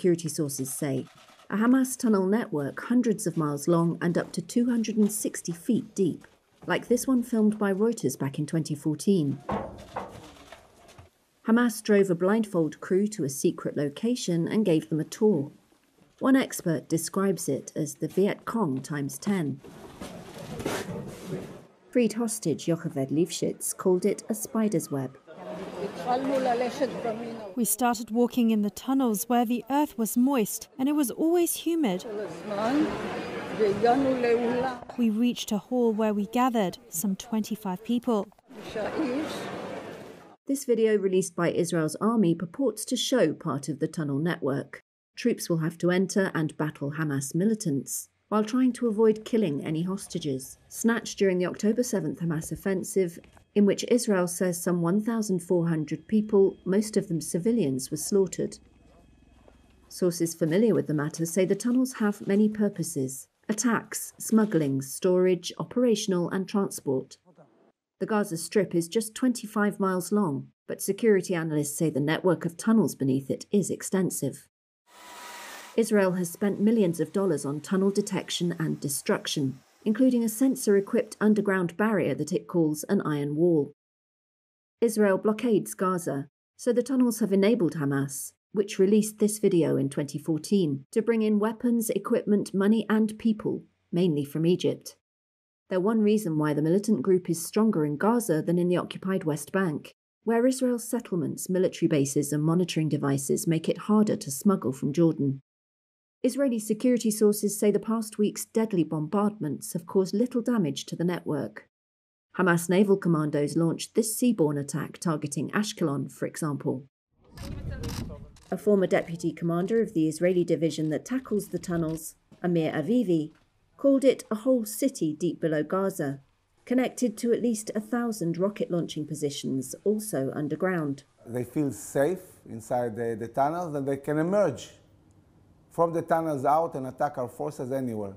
security sources say. A Hamas tunnel network hundreds of miles long and up to 260 feet deep, like this one filmed by Reuters back in 2014. Hamas drove a blindfold crew to a secret location and gave them a tour. One expert describes it as the Viet Cong times 10. Freed hostage Yocheved Lifshitz called it a spider's web. We started walking in the tunnels where the earth was moist and it was always humid. We reached a hall where we gathered, some 25 people. This video released by Israel's army purports to show part of the tunnel network. Troops will have to enter and battle Hamas militants while trying to avoid killing any hostages. Snatched during the October 7th Hamas offensive, in which Israel says some 1,400 people, most of them civilians, were slaughtered. Sources familiar with the matter say the tunnels have many purposes attacks, smuggling, storage, operational, and transport. The Gaza Strip is just 25 miles long, but security analysts say the network of tunnels beneath it is extensive. Israel has spent millions of dollars on tunnel detection and destruction, including a sensor equipped underground barrier that it calls an iron wall. Israel blockades Gaza, so the tunnels have enabled Hamas, which released this video in 2014, to bring in weapons, equipment, money, and people, mainly from Egypt. They're one reason why the militant group is stronger in Gaza than in the occupied West Bank, where Israel's settlements, military bases, and monitoring devices make it harder to smuggle from Jordan. Israeli security sources say the past week's deadly bombardments have caused little damage to the network. Hamas naval commandos launched this seaborne attack targeting Ashkelon, for example. A former deputy commander of the Israeli division that tackles the tunnels, Amir Avivi, called it a whole city deep below Gaza, connected to at least a thousand rocket launching positions, also underground. They feel safe inside the, the tunnels and they can emerge from the tunnels out and attack our forces anywhere.